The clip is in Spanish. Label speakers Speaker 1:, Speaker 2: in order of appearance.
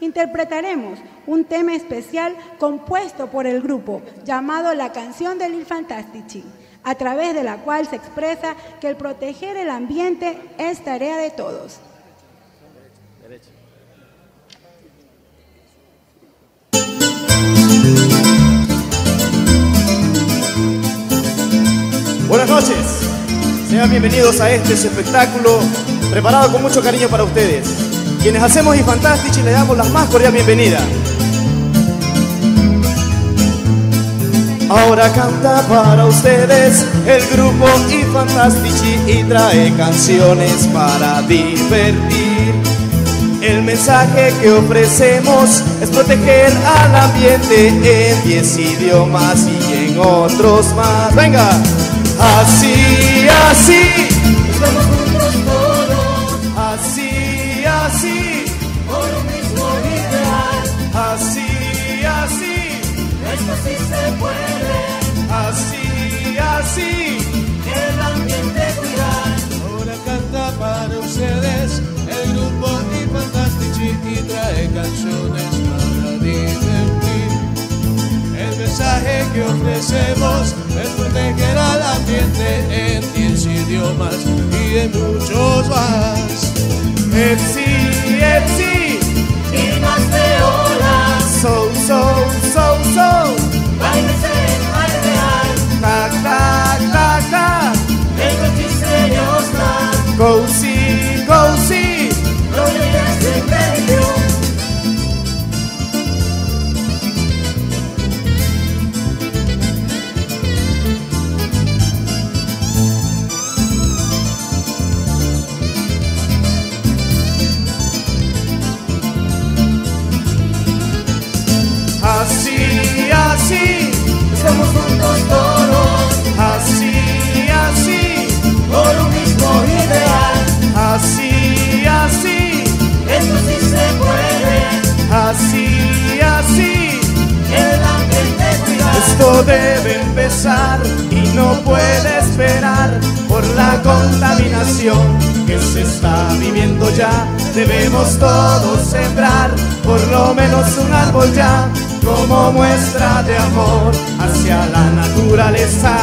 Speaker 1: interpretaremos un tema especial compuesto por el grupo llamado La canción del Il Fantastici, a través de la cual se expresa que el proteger el ambiente es tarea de todos.
Speaker 2: Buenas noches, sean bienvenidos a este espectáculo preparado con mucho cariño para ustedes. Quienes hacemos y Fantastici le damos la más cordial bienvenida. Ahora canta para ustedes el grupo y Fantastici y trae canciones para divertir. El mensaje que ofrecemos es proteger al ambiente en 10 idiomas y en otros más. Venga, así, así.
Speaker 3: Puede,
Speaker 2: así, así.
Speaker 3: el ambiente cuidar.
Speaker 4: Ahora canta para ustedes el grupo y Fantastici y trae canciones
Speaker 3: Esto
Speaker 2: debe empezar y no puede esperar por la contaminación que se está viviendo ya. Debemos todos sembrar por lo menos un árbol ya como muestra de amor hacia la naturaleza.